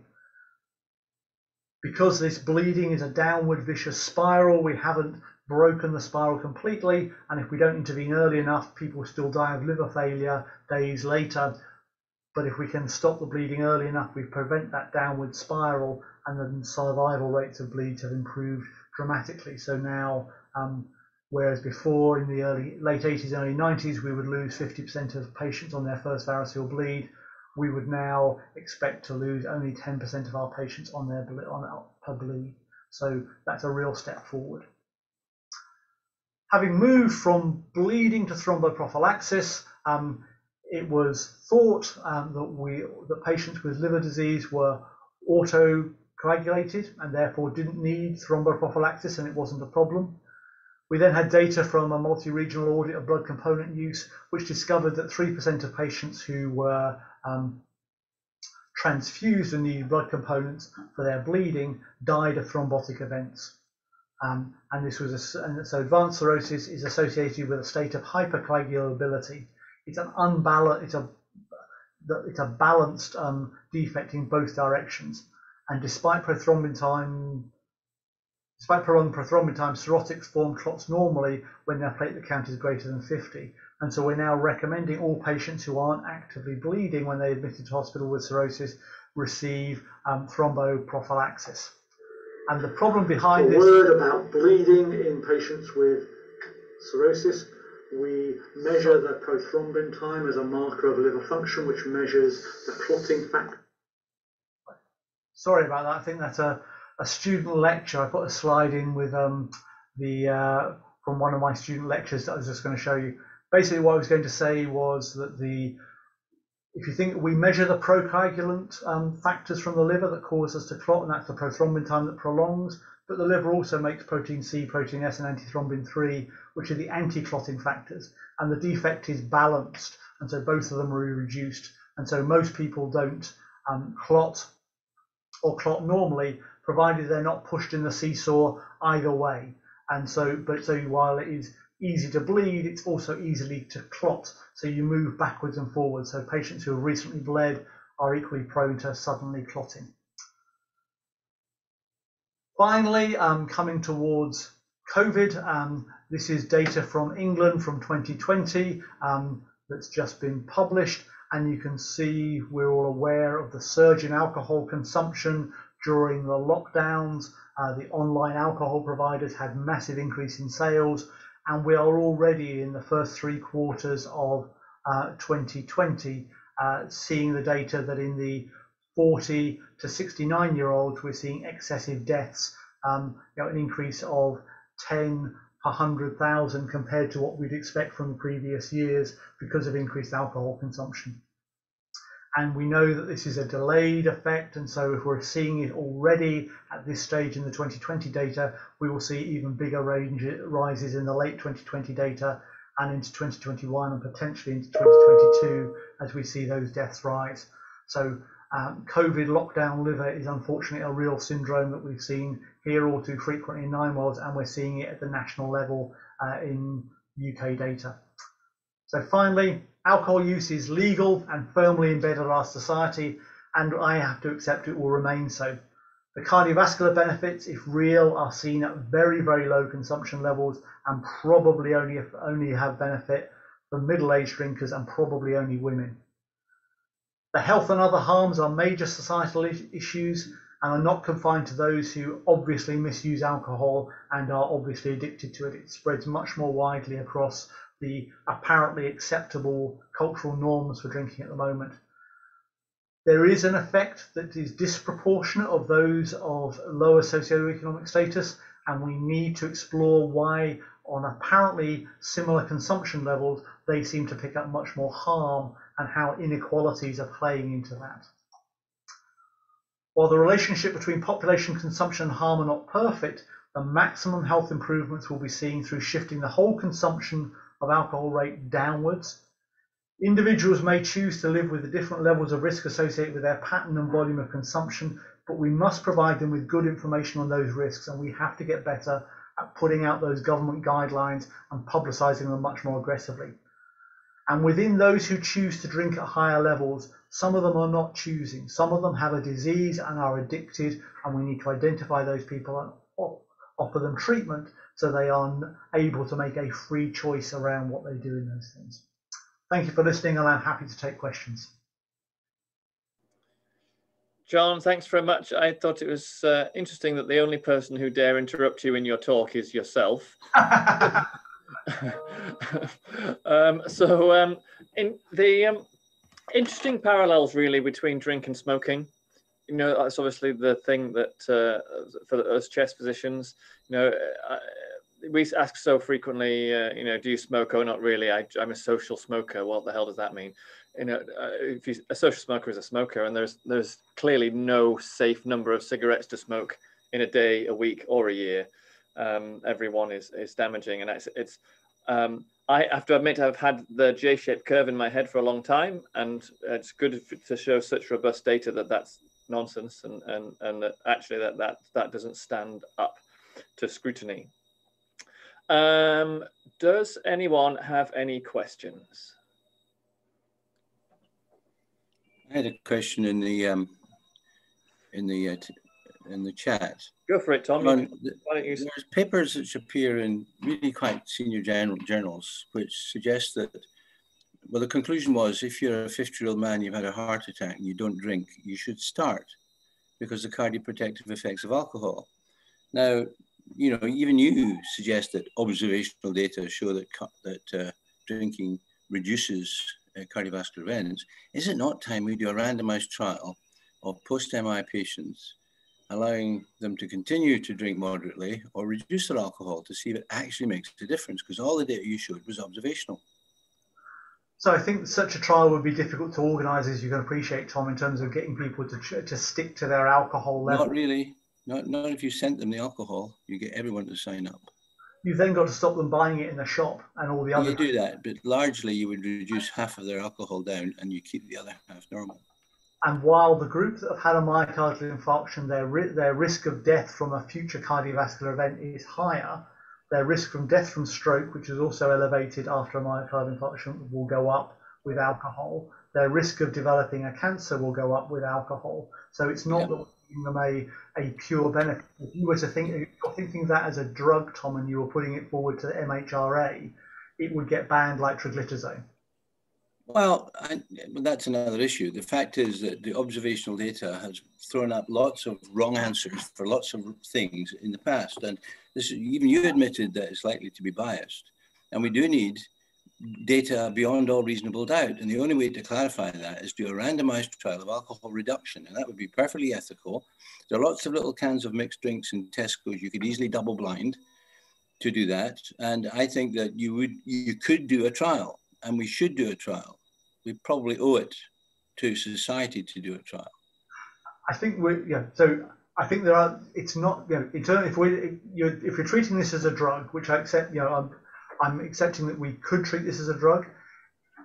Because this bleeding is a downward vicious spiral, we haven't broken the spiral completely, and if we don't intervene early enough, people still die of liver failure days later. But if we can stop the bleeding early enough, we prevent that downward spiral, and the survival rates of bleeds have improved dramatically. So now, um, whereas before in the early late 80s, early 90s, we would lose 50% of patients on their first variceal bleed, we would now expect to lose only 10% of our patients on their on per bleed. So that's a real step forward. Having moved from bleeding to thromboprophylaxis, um, it was thought um, that we that patients with liver disease were auto coagulated and therefore didn't need thromboprophylaxis and it wasn't a problem. We then had data from a multi-regional audit of blood component use, which discovered that 3% of patients who were um, transfused and needed blood components for their bleeding died of thrombotic events. Um, and this was a, and so advanced cirrhosis is associated with a state of hypercoagulability. It's an unbalanced, it's a it's a balanced um, defect in both directions. And despite prothrombin time, despite prolonged prothrombin time, cirrhotics form clots normally when their platelet count is greater than 50. And so we're now recommending all patients who aren't actively bleeding when they admitted to hospital with cirrhosis receive um, thromboprophylaxis. And the problem behind a this. word about bleeding in patients with cirrhosis. We measure the prothrombin time as a marker of liver function, which measures the clotting factor Sorry about that. I think that's a, a student lecture. I put a slide in with um, the uh, from one of my student lectures that I was just going to show you. Basically, what I was going to say was that the if you think we measure the procoagulant um, factors from the liver that cause us to clot, and that's the prothrombin time that prolongs. But the liver also makes protein C, protein S, and antithrombin 3, which are the anti-clotting factors. And the defect is balanced, and so both of them are reduced. And so most people don't um, clot or clot normally, provided they're not pushed in the seesaw either way. And so, but so while it is easy to bleed, it's also easily to clot. So you move backwards and forwards. So patients who have recently bled are equally prone to suddenly clotting. Finally, um, coming towards COVID, um, this is data from England from 2020 um, that's just been published and you can see we're all aware of the surge in alcohol consumption during the lockdowns. Uh, the online alcohol providers had massive increase in sales, and we are already in the first three quarters of uh, 2020 uh, seeing the data that in the 40 to 69 year olds we're seeing excessive deaths, um, you know, an increase of 10 per 100,000 compared to what we'd expect from previous years because of increased alcohol consumption. And we know that this is a delayed effect, and so if we're seeing it already at this stage in the 2020 data, we will see even bigger range rises in the late 2020 data and into 2021 and potentially into 2022 as we see those deaths rise. So um, COVID lockdown liver is unfortunately a real syndrome that we've seen here all too frequently in Ninewells, and we're seeing it at the national level uh, in UK data. So finally, alcohol use is legal and firmly embedded in our society, and I have to accept it will remain so. The cardiovascular benefits, if real, are seen at very, very low consumption levels and probably only, only have benefit for middle-aged drinkers and probably only women. The health and other harms are major societal issues and are not confined to those who obviously misuse alcohol and are obviously addicted to it. It spreads much more widely across the apparently acceptable cultural norms for drinking at the moment. There is an effect that is disproportionate of those of lower socioeconomic status, and we need to explore why, on apparently similar consumption levels, they seem to pick up much more harm and how inequalities are playing into that. While the relationship between population consumption and harm are not perfect, the maximum health improvements will be seen through shifting the whole consumption of alcohol rate downwards Individuals may choose to live with the different levels of risk associated with their pattern and volume of consumption, but we must provide them with good information on those risks, and we have to get better at putting out those government guidelines and publicising them much more aggressively. And within those who choose to drink at higher levels, some of them are not choosing. Some of them have a disease and are addicted, and we need to identify those people and offer them treatment so they are able to make a free choice around what they do in those things. Thank you for listening, and I'm happy to take questions. John, thanks very much. I thought it was uh, interesting that the only person who dare interrupt you in your talk is yourself. um, so, um, in the um, interesting parallels really between drink and smoking. You know, that's obviously the thing that uh, for us chest physicians, you know, uh, we ask so frequently, uh, you know, do you smoke? Oh, not really. I, am a social smoker. What the hell does that mean? You know, uh, if you, a social smoker is a smoker, and there's there's clearly no safe number of cigarettes to smoke in a day, a week, or a year. Um, everyone is is damaging, and it's it's. Um, I have to admit I've had the J-shaped curve in my head for a long time, and it's good to show such robust data that that's nonsense, and and and that actually that that that doesn't stand up to scrutiny. Um, does anyone have any questions? I had a question in the um, in the uh, in the chat. Go for it, Tom. On, there's papers which appear in really quite senior journal, journals which suggest that. Well, the conclusion was if you're a 50 year old man, you've had a heart attack, and you don't drink, you should start because the cardioprotective effects of alcohol. Now, you know, even you suggest that observational data show that that uh, drinking reduces uh, cardiovascular events. Is it not time we do a randomized trial of post-MI patients, allowing them to continue to drink moderately or reduce their alcohol to see if it actually makes a difference? Because all the data you showed was observational. So I think such a trial would be difficult to organise, as you can appreciate, Tom, in terms of getting people to to stick to their alcohol level. Not really. Not, not if you sent them the alcohol, you get everyone to sign up. You've then got to stop them buying it in the shop and all the other. You do that, but largely you would reduce half of their alcohol down and you keep the other half normal. And while the group that have had a myocardial infarction, their, their risk of death from a future cardiovascular event is higher, their risk from death from stroke, which is also elevated after a myocardial infarction, will go up with alcohol. Their risk of developing a cancer will go up with alcohol. So it's not that giving them a, a pure benefit. If you were to think, if you're thinking that as a drug, Tom, and you were putting it forward to the MHRA, it would get banned like troglitazone. Well, I, that's another issue. The fact is that the observational data has thrown up lots of wrong answers for lots of things in the past, and this even you admitted that it's likely to be biased. And we do need data beyond all reasonable doubt. And the only way to clarify that is do a randomized trial of alcohol reduction. And that would be perfectly ethical. There are lots of little cans of mixed drinks in Tesco's. You could easily double blind to do that. And I think that you would, you could do a trial and we should do a trial. We probably owe it to society to do a trial. I think we, yeah. So I think there are. It's not. You know, if we, you're, if you're treating this as a drug, which I accept. You know, I'm, I'm accepting that we could treat this as a drug.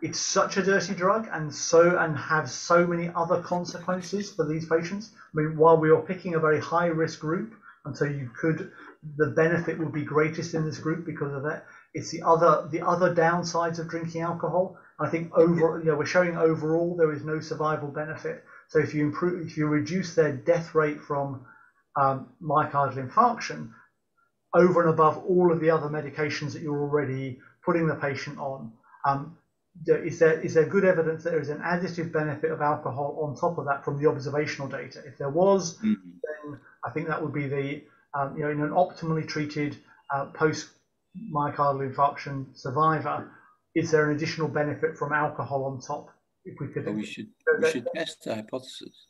It's such a dirty drug, and so and have so many other consequences for these patients. I mean, while we are picking a very high risk group, and so you could, the benefit would be greatest in this group because of that. It's the other the other downsides of drinking alcohol. I think over, you know, we're showing overall there is no survival benefit. So if you improve, if you reduce their death rate from um, myocardial infarction, over and above all of the other medications that you're already putting the patient on. Um, is there is there good evidence that there is an additive benefit of alcohol on top of that from the observational data? If there was, mm-hmm. then I think that would be the um, you know in an optimally treated uh, post myocardial infarction survivor, is there an additional benefit from alcohol on top? If we could, we should we should test the hypothesis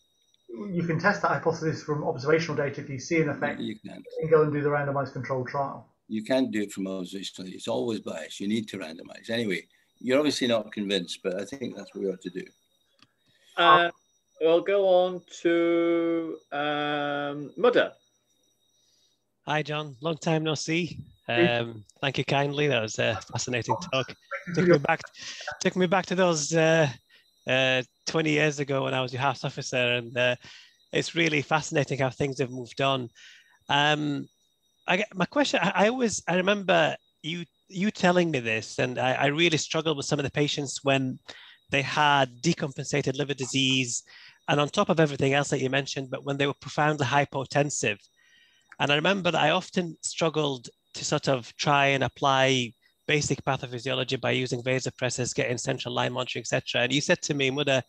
you can test that hypothesis from observational data if you see an effect. You can. You go and do the randomized controlled trial. You can't do it from observational. It's always biased. You need to randomize. Anyway, you're obviously not convinced, but I think that's what we ought to do. Uh, we'll go on to um, Mudder. Hi, John. Long time no see. Um, thank you kindly. That was a fascinating talk. Took me back, took me back to those uh, uh, 20 years ago when I was your house officer, and uh, it's really fascinating how things have moved on. Um, I get my question. I, I, always I remember you you telling me this, and I, I really struggled with some of the patients when they had decompensated liver disease, and on top of everything else that you mentioned, but when they were profoundly hypotensive. And I remember that I often struggled to sort of try and apply basic pathophysiology by using vasopressors, getting central line monitoring, etc. And you said to me, Mudder,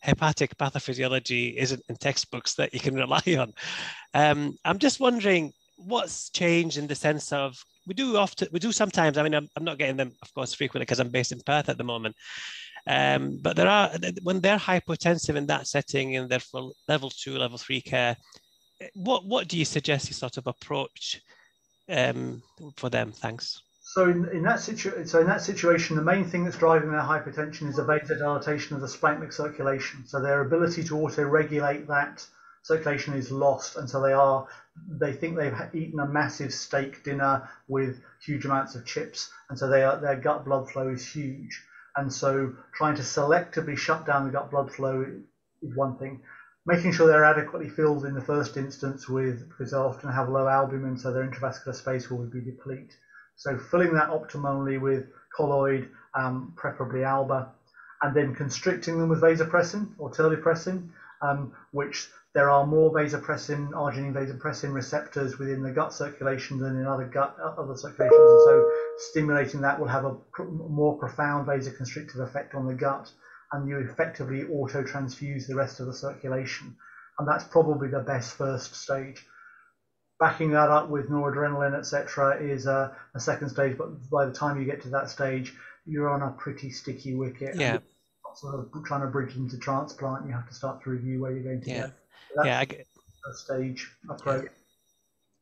hepatic pathophysiology isn't in textbooks that you can rely on. Um, I'm just wondering what's changed in the sense of we do often we do sometimes. I mean, I'm, I'm not getting them, of course, frequently because I'm based in Perth at the moment. Um, but there are when they're hypotensive in that setting and they're for level two, level three care. What what do you suggest you sort of approach um, for them? Thanks. So in, in that situ- so in that situation, the main thing that's driving their hypertension is the vasodilatation of the splanchnic circulation. So their ability to auto-regulate that circulation is lost, and so they are they think they've eaten a massive steak dinner with huge amounts of chips, and so they are, their gut blood flow is huge. And so trying to selectively shut down the gut blood flow is one thing. Making sure they're adequately filled in the first instance with because they often have low albumin, so their intravascular space will be depleted. So filling that optimally with colloid, um, preferably alba, and then constricting them with vasopressin or terlipressin, um, which there are more vasopressin, arginine vasopressin receptors within the gut circulation than in other gut other circulations, and so stimulating that will have a pr more profound vasoconstrictive effect on the gut, and you effectively auto transfuse the rest of the circulation, and that's probably the best first stage backing that up with noradrenaline, etc., is a, a, second stage. But by the time you get to that stage, you're on a pretty sticky wicket. Yeah. Sort of trying to bridge into transplant, you have to start to review where you're going to yeah. go. So yeah, I get... stage approach. Yeah.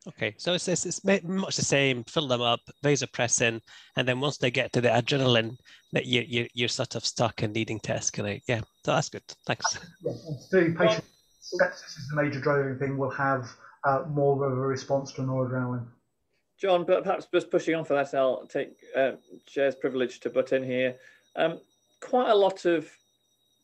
Okay, so it's, it's, it's much the same. Fill them up, vasopressin, and then once they get to the adrenaline, that you, you you're sort of stuck and needing to escalate. Yeah, so that's good. Thanks. Yeah, and patient sepsis is the major driving thing. Will have uh, more of a response to noradrenaline. John, but perhaps just pushing on for that, I'll take uh, Chair's privilege to butt in here. Um, quite a lot of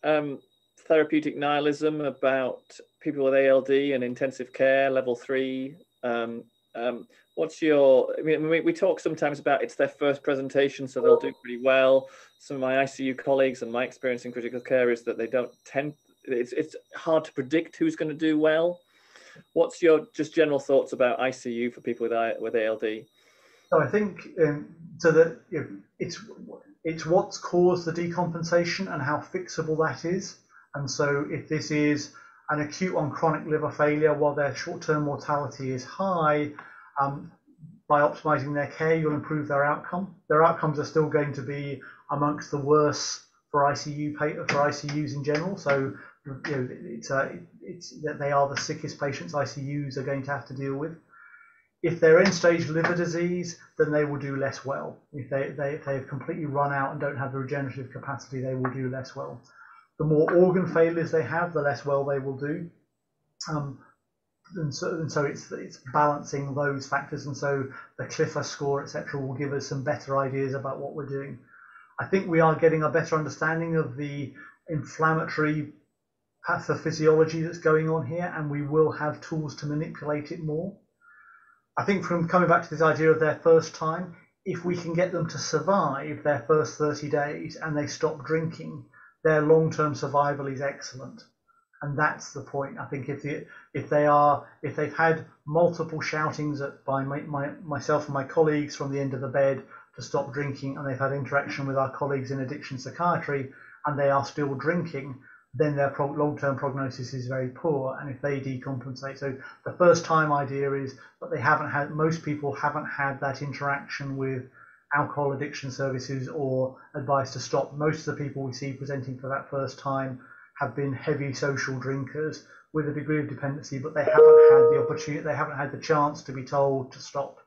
um, therapeutic nihilism about people with ALD and intensive care, level three. Um, um, what's your, I mean, we, we, talk sometimes about it's their first presentation, so they'll do pretty well. Some of my ICU colleagues and my experience in critical care is that they don't tend, it's, it's hard to predict who's going to do well. What's your just general thoughts about ICU for people with with ALD? So I think um, so that you know, it's it's what's caused the decompensation and how fixable that is. And so if this is an acute on chronic liver failure, while their short-term mortality is high, um, by optimizing their care, you'll improve their outcome. Their outcomes are still going to be amongst the worst for ICU for ICUs in general. So you know, it's uh, it's that they are the sickest patients ICUs are going to have to deal with. If they're end-stage liver disease, then they will do less well. If they, they if they have completely run out and don't have the regenerative capacity, they will do less well. The more organ failures they have, the less well they will do. Um, and so, and so it's it's balancing those factors, and so the Clifford score, etc., will give us some better ideas about what we're doing. I think we are getting a better understanding of the inflammatory pathophysiology that's going on here, and we will have tools to manipulate it more. I think from coming back to this idea of their first time, if we can get them to survive their first 30 days and they stop drinking, their long-term survival is excellent. And that's the point. I think if the, if they are if they've had multiple shoutings at, by my, my, myself and my colleagues from the end of the bed to stop drinking, and they've had interaction with our colleagues in addiction psychiatry, and they are still drinking, then their pro- long-term prognosis is very poor. And if they decompensate, so the first time idea is that they haven't had most people haven't had that interaction with alcohol addiction services or advice to stop. Most of the people we see presenting for that first time have been heavy social drinkers with a degree of dependency, but they haven't had the opportunity, they haven't had the chance to be told to stop.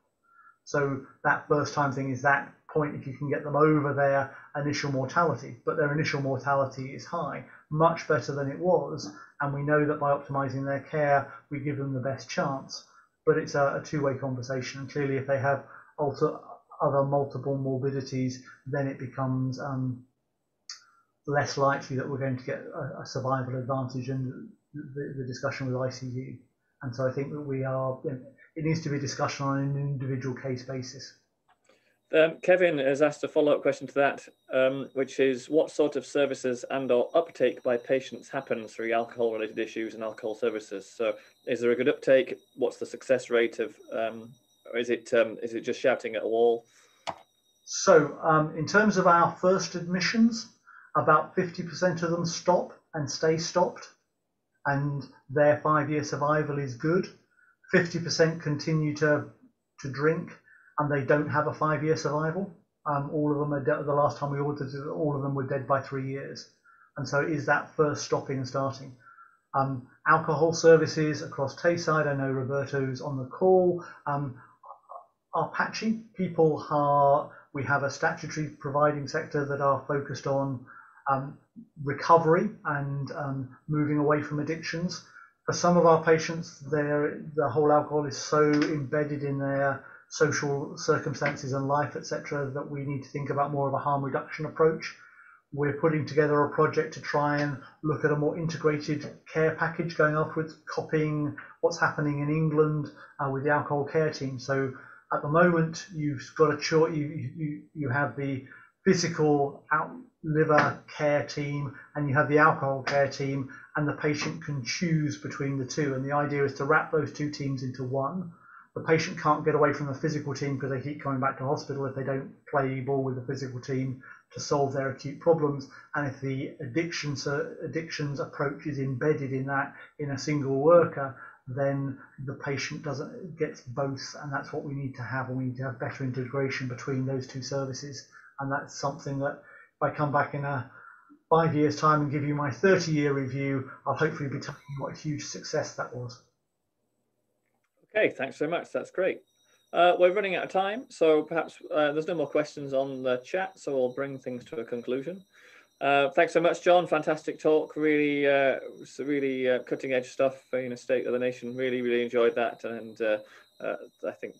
So that first time thing is that point if you can get them over their initial mortality, but their initial mortality is high, much better than it was, and we know that by optimizing their care, we give them the best chance. But it's a, a two-way conversation, and clearly, if they have alter, other multiple morbidities, then it becomes um, less likely that we're going to get a, a survival advantage in the, the, discussion with ICU. And so I think that we are, it needs to be a discussion on an individual case basis. Um, Kevin has asked a follow-up question to that, um, which is what sort of services and or uptake by patients happens through alcohol-related issues and alcohol services? So is there a good uptake? What's the success rate of, um, or is it, um, is it just shouting at a wall? So um, in terms of our first admissions, about 50% of them stop and stay stopped, and their five-year survival is good. 50% continue to, to drink and they don't have a five-year survival. Um, all of them are de- the last time we ordered all of them were dead by three years. And so it is that first stopping and starting. Um, alcohol services across Tayside, I know Roberto's on the call, um, are patchy. People are, we have a statutory providing sector that are focused on um, recovery and um, moving away from addictions. For some of our patients, the whole alcohol is so embedded in their social circumstances and life, etc., that we need to think about more of a harm reduction approach. We're putting together a project to try and look at a more integrated care package going afterwards, copying what's happening in England uh, with the alcohol care team. So at the moment, you've got a choice. You, you you have the physical out liver care team and you have the alcohol care team, and the patient can choose between the two. And the idea is to wrap those two teams into one the patient can't get away from the physical team because they keep coming back to hospital if they don't play ball with the physical team to solve their acute problems. And if the addictions addictions approach is embedded in that in a single worker, then the patient doesn't gets both, and that's what we need to have. And we need to have better integration between those two services. And that's something that if I come back in a five years' time and give you my 30 year review, I'll hopefully be telling you what a huge success that was. Okay, thanks very much. That's great. Uh, we're running out of time, so perhaps uh, there's no more questions on the chat, so we'll bring things to a conclusion. Uh, thanks so much, John. Fantastic talk. Really, uh, really uh, cutting edge stuff. You know, state of the nation. Really, really enjoyed that, and uh, I think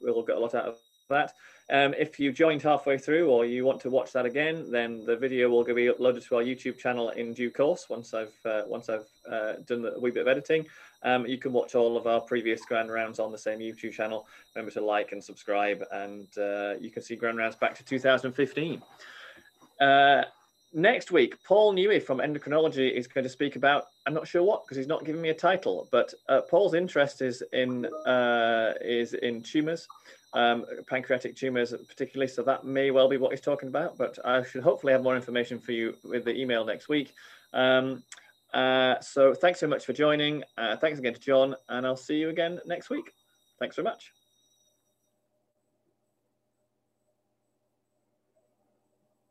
we'll get a lot out of that. Um, if you joined halfway through or you want to watch that again, then the video will be uploaded to our YouTube channel in due course once I've uh, once I've uh, done a wee bit of editing. Um, you can watch all of our previous Grand Rounds on the same YouTube channel. Remember to like and subscribe, and uh, you can see Grand Rounds back to 2015. Next week, Paul Newey from endocrinology is going to speak about, I'm not sure what, because he's not giving me a title, but uh, Paul's interest is in, uh, is in tumors um, pancreatic tumors particularly. So that may well be what he's talking about, but I should hopefully have more information for you with the email next week. Um, uh, so thanks so much for joining. Uh, thanks again to John, and I'll see you again next week. Thanks very much.